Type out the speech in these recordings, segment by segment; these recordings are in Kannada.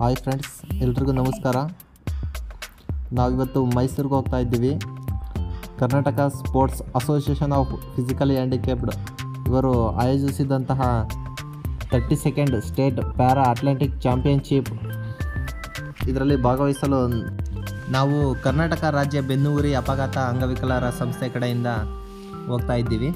ಹಾಯ್ ಫ್ರೆಂಡ್ಸ್, ಎಲ್ರಿಗೂ ನಮಸ್ಕಾರ. ನಾವಿವತ್ತು ಮೈಸೂರಿಗೆ ಹೋಗ್ತಾ ಇದ್ದೀವಿ. Karnataka sports association of physically handicapped ಇವರು ಆಯೋಜಿಸಿದಂತಹ thirty second state para athletic championship. ಇದರಲ್ಲಿ ಭಾಗವಹಿಸಲು ನಾವು ಕರ್ನಾಟಕ ರಾಜ್ಯ ಬೆನ್ನೂರಿ ಅಪಘಾತ ಅಂಗವಿಕಲರ ಸಂಸ್ಥೆ ಕಡೆಯಿಂದ ಹೋಗ್ತಾ ಇದ್ದೀವಿ.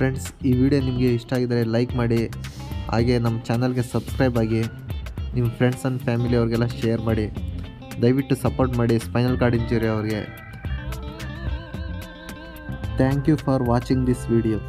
ಫ್ರೆಂಡ್ಸ್, ಈ ವಿಡಿಯೋ ನಿಮಗೆ ಇಷ್ಟ ಆಗಿದರೆ ಲೈಕ್ ಮಾಡಿ, ಹಾಗೆ ನಮ್ಮ ಚಾನಲ್ಗೆ ಸಬ್ಸ್ಕ್ರೈಬ್ ಆಗಿ ನಿಮ್ಮ ಫ್ರೆಂಡ್ಸ್ ಆ್ಯಂಡ್ ಫ್ಯಾಮಿಲಿ ಅವ್ರಿಗೆಲ್ಲ ಶೇರ್ ಮಾಡಿ. ದಯವಿಟ್ಟು ಸಪೋರ್ಟ್ ಮಾಡಿ ಸ್ಪೈನಲ್ ಕಾರ್ಡ್ ಇಂಜುರಿ ಅವ್ರಿಗೆ. Thank you for watching this video.